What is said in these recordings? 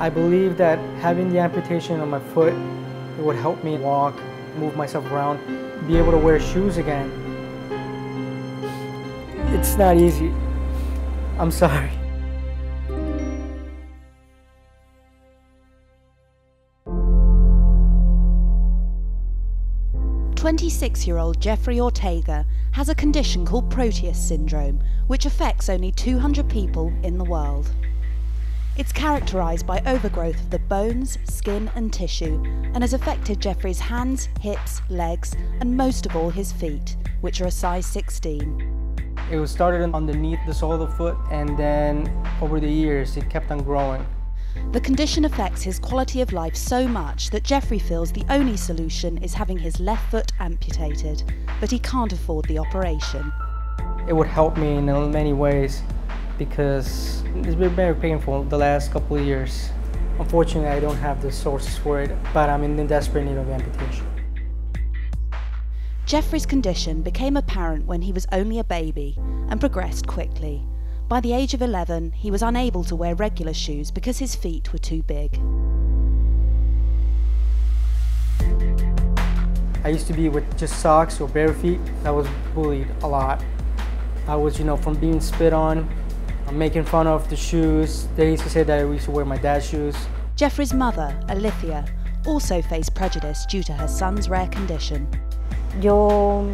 I believe that having the amputation on my foot, it would help me walk, move myself around, be able to wear shoes again. It's not easy. I'm sorry. Twenty-six-year-old Jeffrey Ortega has a condition called Proteus syndrome, which affects only 200 people in the world. It's characterised by overgrowth of the bones, skin, and tissue, and has affected Jeffrey's hands, hips, legs, and most of all his feet, which are a size 16. It was started underneath the sole of the foot, and then over the years, it kept on growing. The condition affects his quality of life so much that Jeffrey feels the only solution is having his left foot amputated, but he can't afford the operation. It would help me in many ways because it's been very painful the last couple of years. Unfortunately, I don't have the sources for it, but I'm in the desperate need of amputation. Jeffrey's condition became apparent when he was only a baby and progressed quickly. By the age of 11, he was unable to wear regular shoes because his feet were too big. I used to be with just socks or bare feet. I was bullied a lot. I was, you know, from being spit on making fun of the shoes. They used to say that I used to wear my dad's shoes. Jeffrey's mother, Alithia, also faced prejudice due to her son's rare condition. Yo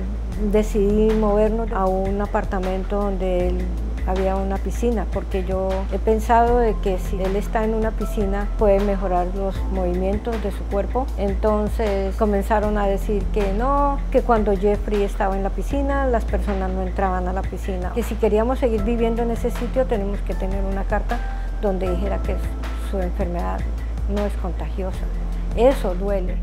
decidí movernos a un apartamento donde él había una piscina, porque yo he pensado de que si él está en una piscina puede mejorar los movimientos de su cuerpo. Entonces comenzaron a decir que no, que cuando Jeffrey estaba en la piscina las personas no entraban a la piscina, que si queríamos seguir viviendo en ese sitio tenemos que tener una carta donde dijera que su enfermedad no es contagiosa. Eso duele.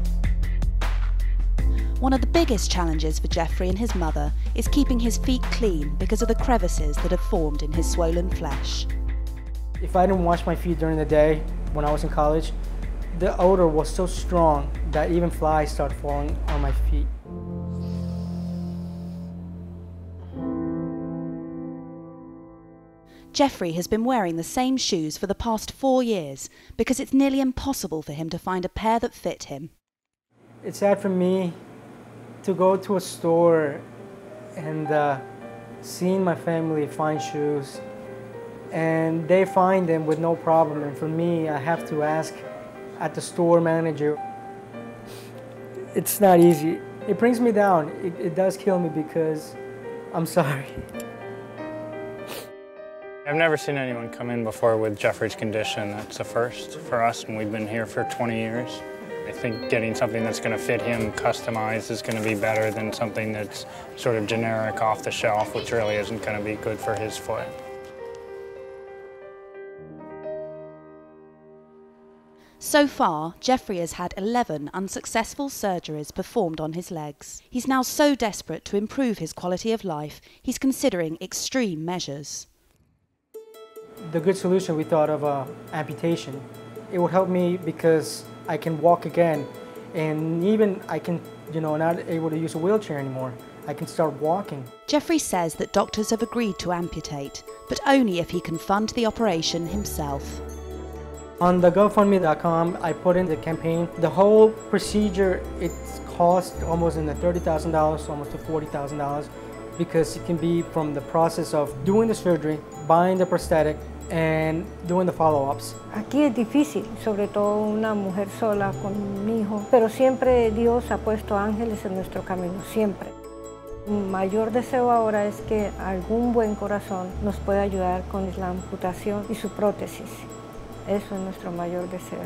One of the biggest challenges for Jeffrey and his mother is keeping his feet clean because of the crevices that have formed in his swollen flesh. If I didn't wash my feet during the day when I was in college, the odor was so strong that even flies start falling on my feet. Jeffrey has been wearing the same shoes for the past four years because it's nearly impossible for him to find a pair that fit him. It's sad for me to go to a store and uh, seeing my family find shoes and they find them with no problem. And for me I have to ask at the store manager. It's not easy. It brings me down. It, it does kill me because I'm sorry. I've never seen anyone come in before with Jeffrey's condition. That's a first for us, and we've been here for 20 years. I think getting something that's going to fit him customized is going to be better than something that's sort of generic off the shelf, which really isn't going to be good for his foot. So far, Jeffrey has had 11 unsuccessful surgeries performed on his legs. He's now so desperate to improve his quality of life, he's considering extreme measures. The good solution we thought of uh, amputation. It would help me because I can walk again and even I can, you know, not able to use a wheelchair anymore. I can start walking. Jeffrey says that doctors have agreed to amputate, but only if he can fund the operation himself. On the GoFundMe.com, I put in the campaign. The whole procedure, it's cost almost in the $30,000, almost to $40,000, because it can be from the process of doing the surgery, buying the prosthetic, and doing the follow-ups. Aquí es difícil, sobre todo una mujer sola con un hijo, pero siempre Dios ha puesto ángeles en nuestro camino, siempre. Mi mayor deseo ahora es que algún buen corazón nos pueda ayudar con la amputación y su prótesis. Eso es nuestro mayor deseo.